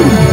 Woo!